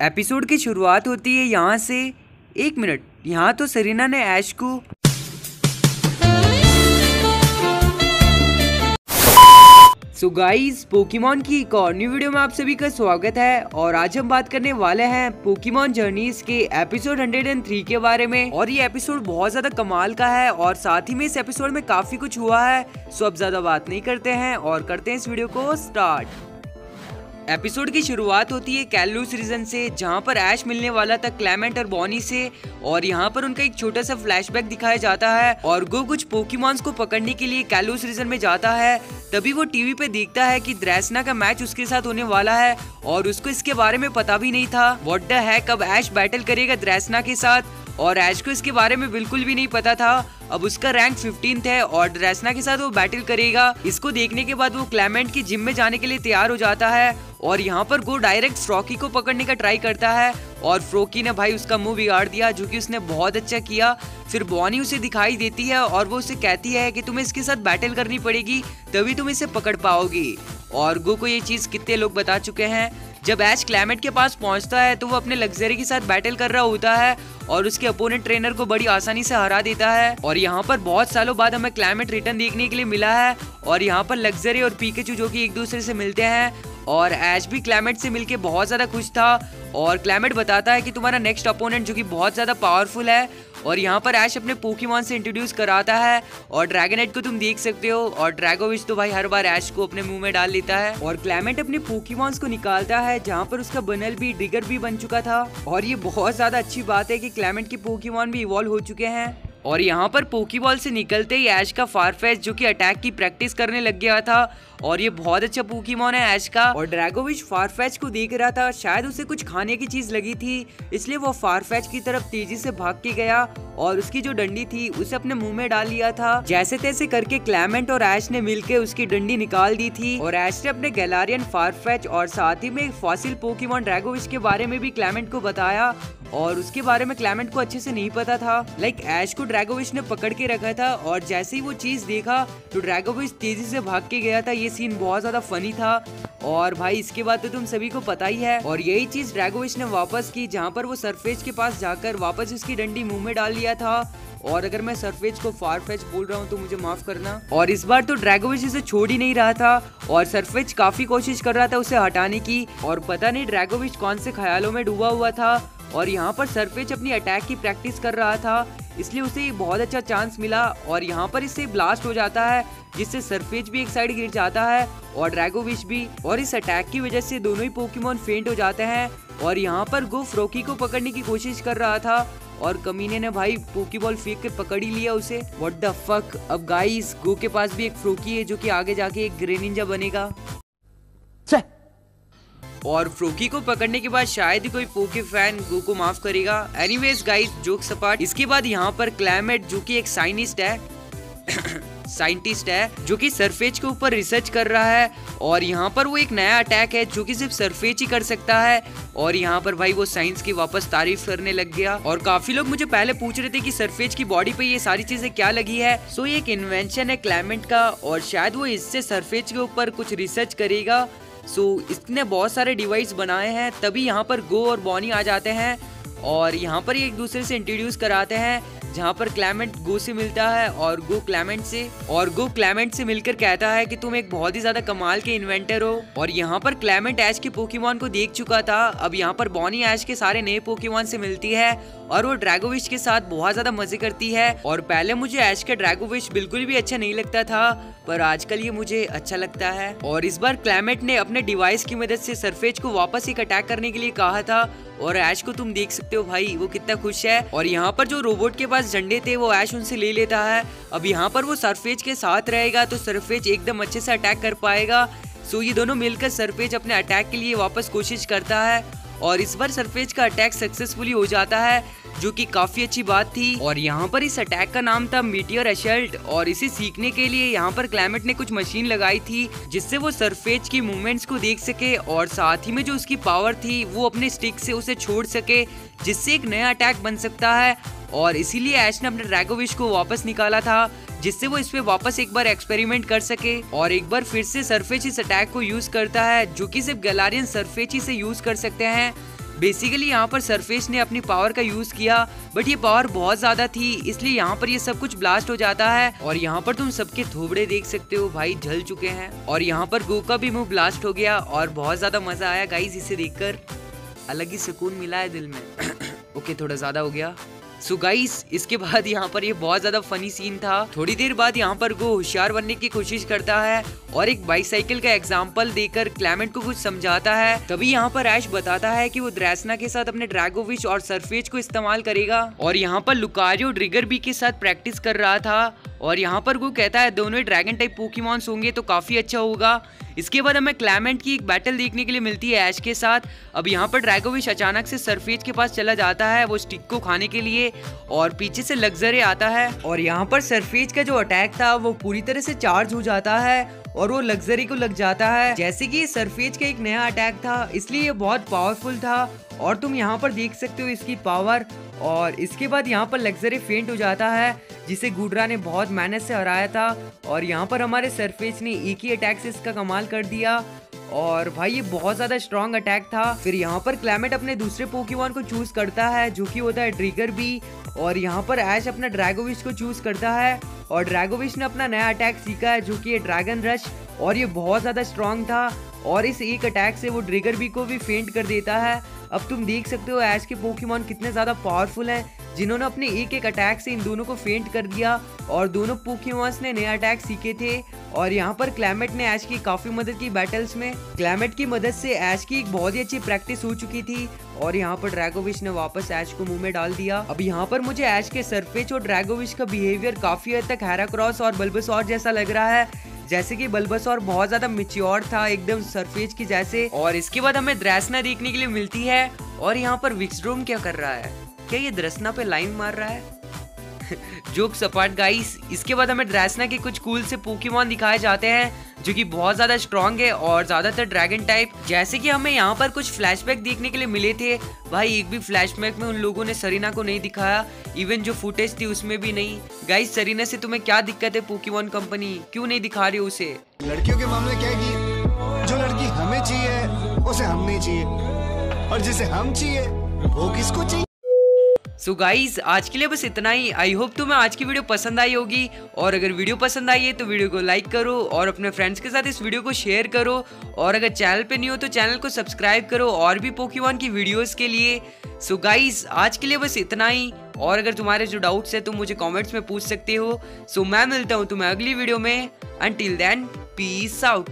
Episode की शुरुआत होती है यहाँ से। एक मिनट, यहाँ तो सरीना ने ऐश को सो गाइस पोकीमोन की एक और न्यू वीडियो में आप सभी का स्वागत है और आज हम बात करने वाले हैं पोकीमोन जर्नीज के एपिसोड 103 के बारे में। और ये एपिसोड बहुत ज़्यादा कमाल का है और साथ ही में इस एपिसोड में काफ़ी कुछ हुआ है। सो अब ज़्यादा बात नहीं करते हैं और करते हैं इस वीडियो को स्टार्ट एपिसोड की शुरुआत होती है कैलूस रीजन से, जहाँ पर ऐश मिलने वाला था क्लेमेंट और बॉनी से, और यहाँ पर उनका एक छोटा सा फ्लैशबैक दिखाया जाता है, और गो कुछ पोकीमॉन्स को पकड़ने के लिए कैलूस रीजन में जाता है, तभी वो टीवी पे देखता है कि द्रैसना का मैच उसके साथ होने वाला है, और उसको इसके बारे में पता भी नहीं था। वॉट द है कब ऐश बैटल करेगा द्रैसना के साथ और ऐश को इसके बारे में बिल्कुल भी नहीं पता था। अब उसका रैंक फिफ्टीन है और ड्रेसना के साथ वो बैटल करेगा। इसको देखने के बाद वो क्लेमेंट की जिम में जाने के लिए तैयार हो जाता है और यहाँ पर गो डायरेक्ट फ्रॉकी को पकड़ने का ट्राई करता है और फ्रोकी ने भाई उसका मुँह बिगाड़ दिया, जो कि उसने बहुत अच्छा किया। फिर बॉनी उसे दिखाई देती है और वो उसे कहती है कि तुम्हें इसके साथ बैटल करनी पड़ेगी, तभी तुम इसे पकड़ पाओगी। और गो को ये चीज़ कितने लोग बता चुके हैं? जब एच क्लाइमेट के पास पहुँचता है तो वो अपने लग्जरी के साथ बैटल कर रहा होता है और उसके अपोनेंट ट्रेनर को बड़ी आसानी से हरा देता है। और यहाँ पर बहुत सालों बाद हमें क्लाइमेट रिटर्न देखने के लिए मिला है और यहाँ पर लग्जरी और पीकेचू जो कि एक दूसरे से मिलते हैं और ऐश भी क्लाइमेट से मिलके बहुत ज़्यादा खुश था और क्लाइमेट बताता है कि तुम्हारा नेक्स्ट अपोनेंट जो कि बहुत ज़्यादा पावरफुल है और यहाँ पर ऐश अपने पोकीमॉन से इंट्रोड्यूस कराता है और ड्रैगनेट को तुम देख सकते हो और ड्रैगोविच तो भाई हर बार ऐश को अपने मुँह में डाल लेता है और क्लाइमेट अपने पोकीमॉन्स को निकालता है जहाँ पर उसका बनल भी डिगर भी बन चुका था और ये बहुत ज़्यादा अच्छी बात है कि क्लाइमेट के पोकीमॉन भी इवॉल्व हो चुके हैं। और यहाँ पर पोकीबॉल से निकलते ही ऐश का फारफेस जो कि अटैक की प्रैक्टिस करने लग गया था। और ये बहुत अच्छा पोकीमोन है ऐश का। और ड्रैगोविच फारफेच को देख रहा था, शायद उसे कुछ खाने की चीज़ लगी थी, इसलिए वो फारफेच की तरफ़ तेज़ी से भाग के गया और उसकी जो डंडी थी, उसे अपने मुँह में डाल लिया था। जैसे तैसे करके क्लैमेंट और ऐश ने मिलकर उसकी डंडी निकाल दी थी और ऐश ने अपने गैलारियन फारफेच और साथ ही में फॉसिल पोकीमोन ड्रैगोविच के बारे में भी क्लैमेंट को बताया। और उसके बारे में क्लाइमेट को अच्छे से नहीं पता था। लाइक ऐश को ड्रैगोविच ने पकड़ के रखा था और जैसे ही वो चीज़ देखा तो ड्रैगोविच तेज़ी से भाग के गया था। ये सीन बहुत ज़्यादा फनी था और भाई, इसके बाद तो तुम सभी को पता ही है। और यही चीज़ ड्रैगोविच ने वापस की, जहाँ पर वो सरफेज के पास जाकर वापस उसकी डंडी मुँह में डाल लिया था। और अगर मैं सरफेज को फार फारफेज बोल रहा हूँ तो मुझे माफ़ करना। और इस बार तो ड्रैगोविच इसे छोड़ ही नहीं रहा था और सरफेज काफ़ी कोशिश कर रहा था उसे हटाने की। और पता नहीं ड्रैगोविच कौन से ख्यालों में डूबा हुआ था। और यहाँ पर सरफेज अपनी अटैक की प्रैक्टिस कर रहा था, इसलिए उसे बहुत अच्छा चांस मिला और यहाँ पर इससे ब्लास्ट हो जाता है, जिससे सरफेज भी एक साइड गिर जाता है और ड्रैगोविश भी और इस अटैक की वजह से दोनों ही पोकेमोन फेंट हो जाते हैं और यहाँ पर गो फ्रोकी को पकड़ने की कोशिश कर रहा था और कमीने ने भाई पोकीबॉल फेंक के पकड़ ही लिया उसे। व्हाट द फक अब गाइस गो के पास भी एक फ्रोकी है जो कि आगे जाके एक ग्रेनिंजा बनेगा। और फ्रोकी को पकड़ने के बाद शायद ही कोई पोके फ़ैन गो को माफ़ करेगा। एनीवेज गाइस जोक सपाट इसके बाद यहाँ पर क्लाइमेट जो कि एक साइनिस्ट है साइंटिस्ट है, जो कि सरफेज के ऊपर रिसर्च कर रहा है, और यहाँ पर वो एक नया अटैक है, जो कि सिर्फ़ सरफेज ही कर सकता है, और यहाँ पर भाई वो साइंस की वापस तारीफ़ करने लग गया। और काफ़ी लोग मुझे पहले पूछ रहे थे कि सरफेज की बॉडी पे ये सारी चीज़ें क्या लगी है। सो ये एक इन्वेंशन है क्लाइमेट का, और शायद वो इससे सरफेज के ऊपर कुछ रिसर्च करेगा। सो so, इसने बहुत सारे डिवाइस बनाए हैं तभी यहाँ पर गो और बॉनी आ जाते हैं और यहाँ पर ही एक दूसरे से इंट्रोड्यूस कराते हैं। जहाँ पर क्लाइमेट गो से मिलता है और गो क्लाइमेट से, और गो क्लाइमेट से मिलकर कहता है कि तुम एक बहुत ही ज़्यादा कमाल के इन्वेंटर हो। और यहाँ पर क्लाइमेट एच के पोकीमॉन को देख चुका था। अब यहाँ पर बॉनी एच के सारे नए पोकीमॉन से मिलती है और वो ड्रैगोविश के साथ बहुत ज़्यादा मज़े करती है। और पहले मुझे ऐश का ड्रैगोविश बिल्कुल भी अच्छा नहीं लगता था, पर आजकल ये मुझे अच्छा लगता है। और इस बार क्लाइमेट ने अपने डिवाइस की मदद से सरफेज को वापस एक अटैक करने के लिए कहा था। और ऐश को तुम देख सकते हो भाई, वो कितना खुश है। और यहाँ पर जो रोबोट के पास झंडे थे, वो ऐश उनसे ले लेता है। अब यहाँ पर वो सरफेज के साथ रहेगा तो सरफेज एकदम अच्छे से अटैक कर पाएगा। सो ये दोनों मिलकर सरफेज अपने अटैक के लिए वापस कोशिश करता है। और इस बार सरफेज का अटैक सक्सेसफुली हो जाता है, जो कि काफ़ी अच्छी बात थी। और यहाँ पर इस अटैक का नाम था मीटियर एशल्ट और इसे सीखने के लिए यहाँ पर क्लाइमेट ने कुछ मशीन लगाई थी, जिससे वो सरफेज की मूवमेंट्स को देख सके, और साथ ही में जो उसकी पावर थी, वो अपने स्टिक से उसे छोड़ सके, जिससे एक नया अटैक बन सकता है। और इसीलिए ऐश ने अपने ड्रैगोविश को वापस निकाला था, जिससे वो इस पे वापस एक बार एक्सपेरिमेंट कर सके। और एक बार फिर से सरफेच इस अटैक को यूज़ करता है, जो कि सिर्फ़ गलारियन सरफेच से यूज़ कर सकते हैं। बेसिकली यहाँ पर सरफेस ने अपनी पावर का यूज़ किया बट ये पावर बहुत ज़्यादा थी, इसलिए यहाँ पर ये सब कुछ ब्लास्ट हो जाता है। और यहाँ पर तुम सबके थोबड़े देख सकते हो, भाई जल चुके हैं। और यहाँ पर गो का भी मुँह ब्लास्ट हो गया, और बहुत ज़्यादा मज़ा आया गाइस इसे देखकर। अलग ही सुकून मिला है दिल में। ओके थोड़ा ज़्यादा हो गया। सो so गाइस इसके बाद यहाँ पर ये बहुत ज़्यादा फनी सीन था। थोड़ी देर बाद यहाँ पर वो होशियार बनने की कोशिश करता है और एक बाइसाइकिल का एग्ज़ाम्पल देकर क्लाइमेट को कुछ समझाता है। तभी यहाँ पर ऐश बताता है कि वो द्रैसना के साथ अपने ड्रैगोविच और सरफेज को इस्तेमाल करेगा। और यहाँ पर लुकारियो ड्रिगर भी के साथ प्रैक्टिस कर रहा था। और यहाँ पर वो कहता है, दोनों ड्रैगन टाइप पोकीमॉन्स होंगे तो काफ़ी अच्छा होगा। इसके बाद हमें क्लाइमेट की एक बैटल देखने के लिए मिलती है ऐश के साथ। अब यहाँ पर ड्रैगोविश अचानक से सरफेज के पास चला जाता है, वो स्टिक को खाने के लिए और पीछे से लग्जरे आता है। और यहाँ पर सरफेज का जो अटैक था, वो पूरी तरह से चार्ज हो जाता है और वो लग्जरी को लग जाता है। जैसे कि सरफेज का एक नया अटैक था, इसलिए ये बहुत पावरफुल था। और तुम यहाँ पर देख सकते हो इसकी पावर और इसके बाद यहाँ पर लग्जरी फेंट हो जाता है। जिसे गुडरा ने बहुत मेहनत से हराया था और यहाँ पर हमारे सरफेस ने एक ही अटैक से इसका कमाल कर दिया। और भाई, ये बहुत ज़्यादा स्ट्रॉन्ग अटैक था। फिर यहाँ पर क्लाइमेट अपने दूसरे पोकीवान को चूज़ करता है, जो कि होता है ड्रीगर भी। और यहाँ पर ऐश अपना ड्रैगोविश को चूज़ करता है। और ड्रैगोविश ने अपना नया अटैक सीखा है, जो कि है ड्रैगन रश और ये बहुत ज़्यादा स्ट्रॉन्ग था और इस एक अटैक से वो ड्रिगर बी को भी फेंट कर देता है। अब तुम देख सकते हो ऐश के पोकीमॉन कितने ज़्यादा पावरफुल हैं, जिन्होंने अपने एक एक अटैक से इन दोनों को फेंट कर दिया और दोनों पोकीमॉन्स ने नए अटैक सीखे थे। और यहाँ पर क्लाइमेट ने ऐश की काफ़ी मदद की बैटल्स में। क्लाइमेट की मदद से ऐश की एक बहुत ही अच्छी प्रैक्टिस हो चुकी थी और यहाँ पर ड्रैगोविश ने वापस ऐश को मुँह में डाल दिया। अब यहाँ पर मुझे ऐश के सरफेच और ड्रैगोविश का बिहेवियर काफ़ी हद तक हैरा क्रॉस और बल्बसौर जैसा लग रहा है। जैसे कि बल्बस और बहुत ज़्यादा मिच्योर था, एकदम सरफेज की जैसे। और इसके बाद हमें द्रैसना देखने के लिए मिलती है। और यहाँ पर विक्सड्रोम क्या कर रहा है? क्या ये द्रसना पे लाइन मार रहा है? जोक सपाट गाइस इसके बाद हमें ड्रेसना के कुछ कूल से पोकेमॉन दिखाए जाते हैं, जो कि बहुत ज़्यादा स्ट्रॉन्ग है और ज़्यादातर ड्रैगन टाइप जैसे कि हमें यहाँ पर कुछ फ्लैशबैक देखने के लिए मिले थे। भाई, एक भी फ्लैशबैक में उन लोगों ने सरीना को नहीं दिखाया इवन जो फुटेज थी उसमें भी नहीं। गाइस सरीना से तुम्हें क्या दिक्कत है पोकेमॉन कंपनी क्यों नहीं दिखा रही उसे? लड़कियों के मामले क्या है जो लड़की हमें चाहिए, उसे हम नहीं चाहिए। और जिसे हम चाहिए, वो किसको चाहिए? सो so गाइस आज के लिए बस इतना ही। आई होप तुम्हें आज की वीडियो पसंद आई होगी। और अगर वीडियो पसंद आई है तो वीडियो को लाइक करो और अपने फ्रेंड्स के साथ इस वीडियो को शेयर करो। और अगर चैनल पे नहीं हो तो चैनल को सब्सक्राइब करो और भी पोकीमॉन की वीडियोस के लिए। सो so गाइस आज के लिए बस इतना ही। और अगर तुम्हारे जो डाउट्स है, तुम मुझे कॉमेंट्स में पूछ सकते हो। सो so मैं मिलता हूँ तुम्हें अगली वीडियो में। Until then peace out